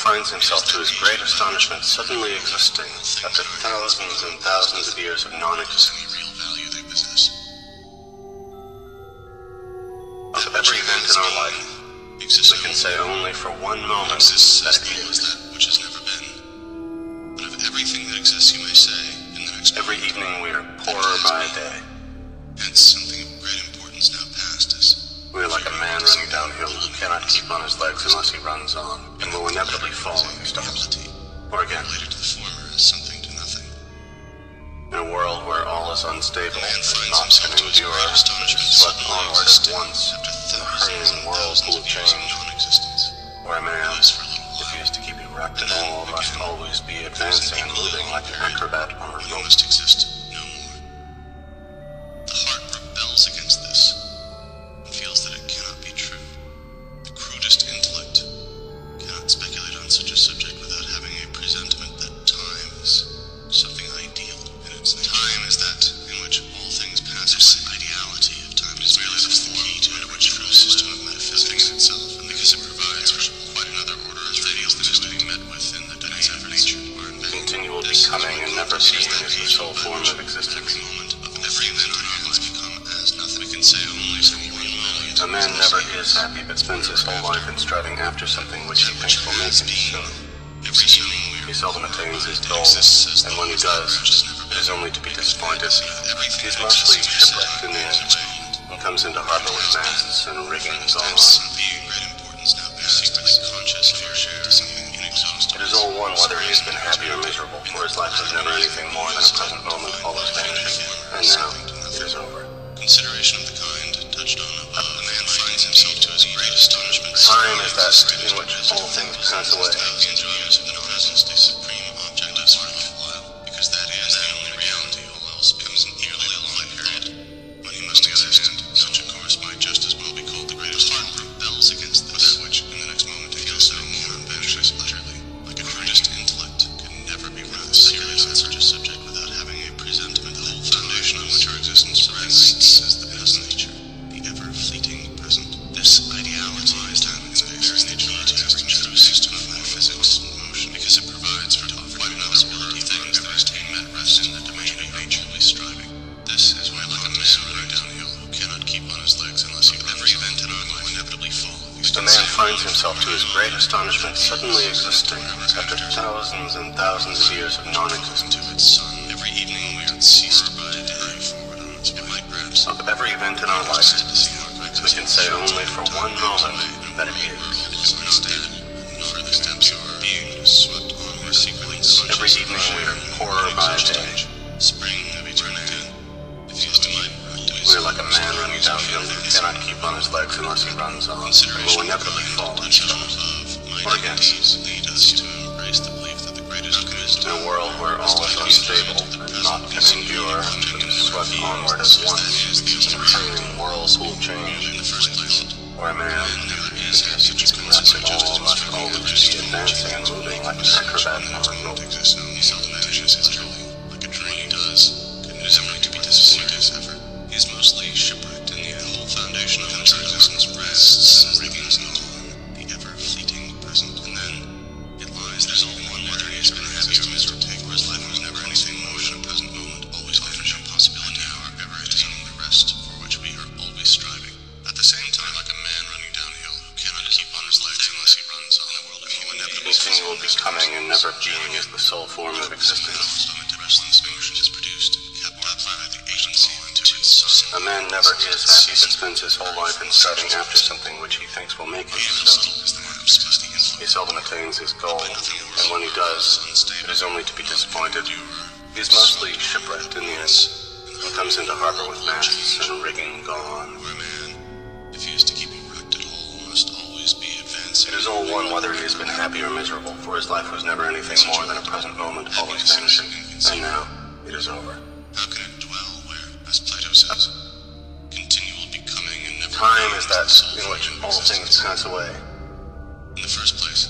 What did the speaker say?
finds himself to his great astonishment suddenly existing after thousands and thousands of years of non-existence. Real value they possess. Of every event in our life, we can say only for one moment that as is. that which has never been. But of everything that exists, you may say, in the next Every evening we are poorer by a day. hence something like a man running downhill who cannot keep on his legs unless he runs on, and will inevitably fall if he stops. Or again, related to the former as something to nothing. in a world where all is unstable Man and finds not himself can to endure, great astonishment swept suddenly onward at once after in thousands and hurrying whirlpool of of years of change, non-existence. where a man, Lives for a little while. refused to keep erect at all, must always be advancing and moving like an acrobat on a rope. Nothing. We can say only for one moment. A man never is happy but spends his whole life in striving after something which he thinks will make him so. He seldom attains his goal, and when he does, it is only to be disappointed. He's that mostly shipwrecked in the is end, and comes into harbor with masts and rigging gone. being It is all one whether he has been happy or miserable, for his life was never anything more than a present moment always vanishing, and now it is over. Consideration of the kind touched on above, a man finds himself to his great astonishment. Time is that in which all things pass away. Finds himself to his great astonishment suddenly existing after thousands and thousands of years of non-existence. to its sun. Every evening we are ceased by a day forward on its. It perhaps Of every event in our life, to see our we can say only for one moment that it is. is not dead, nor the steps of our being swept onward secretly Every evening we are poorer by a day. Spring Like a man running downhill who cannot keep on his legs unless he runs on, and will inevitably fall. Or again, lead us to embrace the belief that the greatest good is in a world where all is unstable and naught can endure, but is swept onward as hurrying whirlpool of change, where a man, is he keeps erect at all, must always be advancing and moving like an acrobat Continual becoming and never being is the sole form of existence. A man never is happy but spends his whole life in striving after something which he thinks will make him so. He seldom attains his goal, and when he does, it is only to be disappointed. He is mostly shipwrecked in the end, and comes into harbor with masts and rigging gone. Whether he has been happy or miserable, for his life was never anything more than a present moment always vanishing, and now it is over. How can it dwell where, as Plato says, continual becoming and never Time is that in which all existence? things pass away. In the first place,